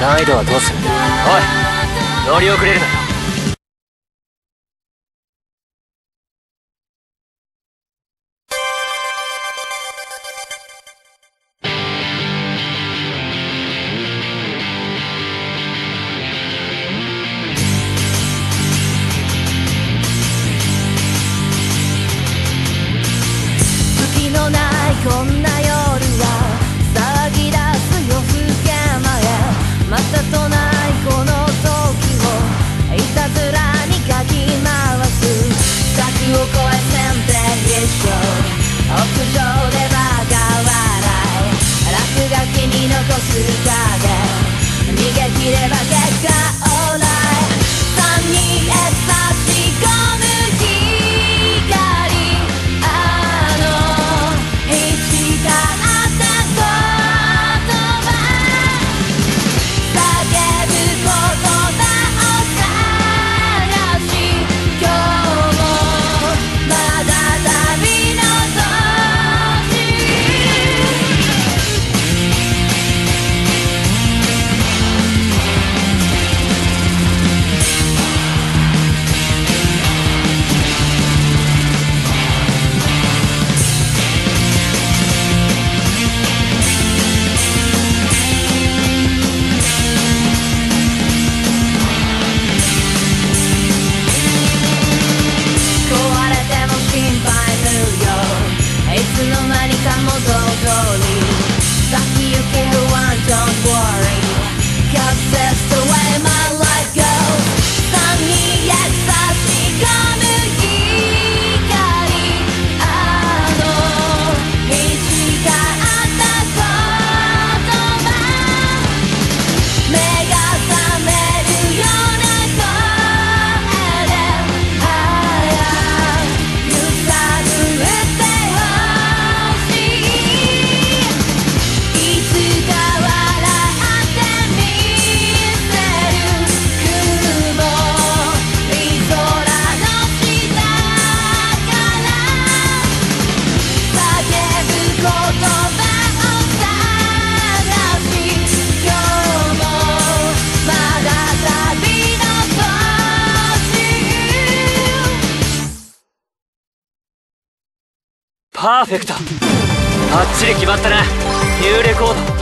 難易度はどうする？おい乗り遅れるなこんなればパーフェクト。バッチリ決まったな。ニューレコード。